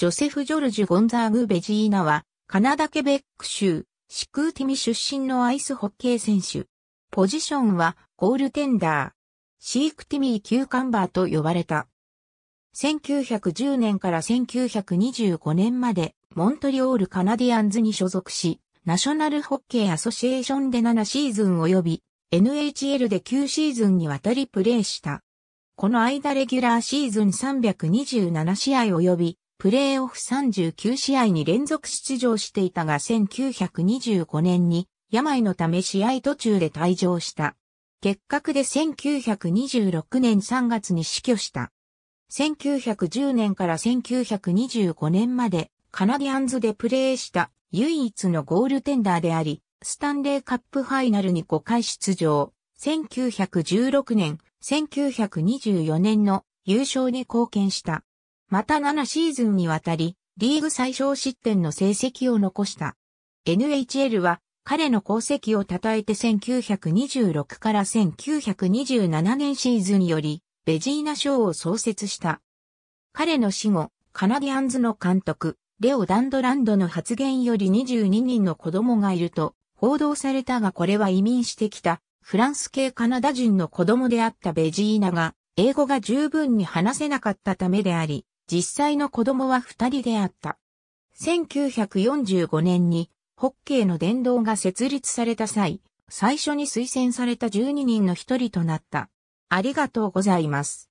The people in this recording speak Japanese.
ジョセフ・ジョルジュ・ゴンザーグ・ベジーナは、カナダ・ケベック州、シクーティミ出身のアイスホッケー選手。ポジションは、ゴールテンダー。シクーティミ・キューカンバーと呼ばれた。1910年から1925年まで、モントリオール・カナディアンズに所属し、ナショナルホッケーアソシエーションで7シーズン及び、NHL で9シーズンにわたりプレーした。この間レギュラーシーズン327試合及び、プレーオフ39試合に連続出場していたが1925年に病のため試合途中で退場した。結核で1926年3月に死去した。1910年から1925年までカナディアンズでプレーした唯一のゴールテンダーであり、スタンレーカップファイナルに5回出場。1916年、1924年の優勝に貢献した。また7シーズンにわたり、リーグ最小失点の成績を残した。NHL は彼の功績を称えて1926から1927年シーズンよりベジーナ賞を創設した。彼の死後、カナディアンズの監督、レオ・ダンドランドの発言より22人の子供がいると報道されたがこれは移民してきたフランス系カナダ人の子供であったベジーナが、英語が十分に話せなかったためであり、実際の子供は二人であった。1945年に、ホッケーの殿堂が設立された際、最初に推薦された12人の一人となった。ありがとうございます。